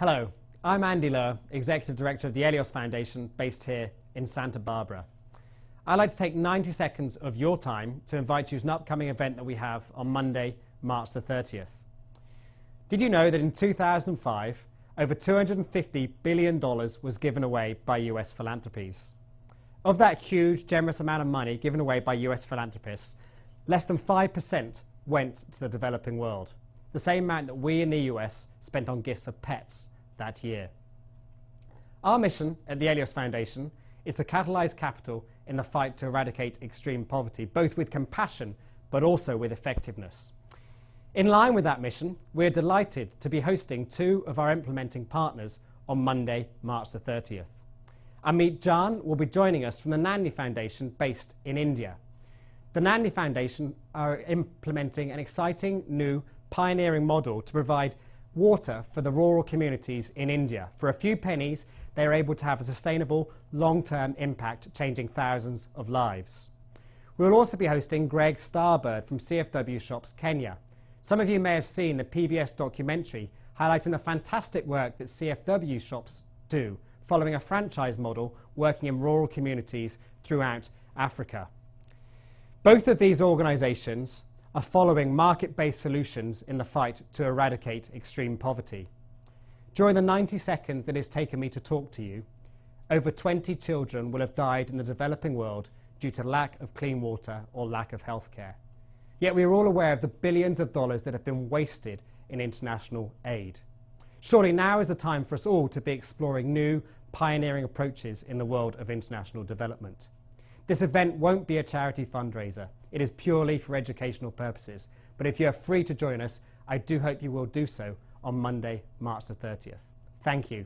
Hello, I'm Andy Lower, Executive Director of the Eleos Foundation based here in Santa Barbara. I'd like to take 90 seconds of your time to invite you to an upcoming event that we have on Monday, March the 30th. Did you know that in 2005, over $250 billion was given away by US philanthropies? Of that huge, generous amount of money given away by US philanthropists, less than 5% went to the developing world, the same amount that we in the US spent on gifts for pets that year. Our mission at the Eleos Foundation is to catalyse capital in the fight to eradicate extreme poverty, both with compassion but also with effectiveness. In line with that mission, we're delighted to be hosting two of our implementing partners on Monday, March the 30th. Amit Jan will be joining us from the Naandi Foundation based in India. The Naandi Foundation are implementing an exciting new pioneering model to provide water for the rural communities in India. For a few pennies, they are able to have a sustainable, long-term impact, changing thousands of lives. We will also be hosting Greg Starbird from CFW Shops Kenya. Some of you may have seen the PBS documentary highlighting the fantastic work that CFW Shops do, following a franchise model working in rural communities throughout Africa. Both of these organisations are following market-based solutions in the fight to eradicate extreme poverty. During the 90 seconds that it has taken me to talk to you, over 20 children will have died in the developing world due to lack of clean water or lack of health care. Yet we are all aware of the billions of dollars that have been wasted in international aid. Surely now is the time for us all to be exploring new, pioneering approaches in the world of international development. This event won't be a charity fundraiser. It is purely for educational purposes. But if you're free to join us, I do hope you will do so on Monday, March the 30th. Thank you.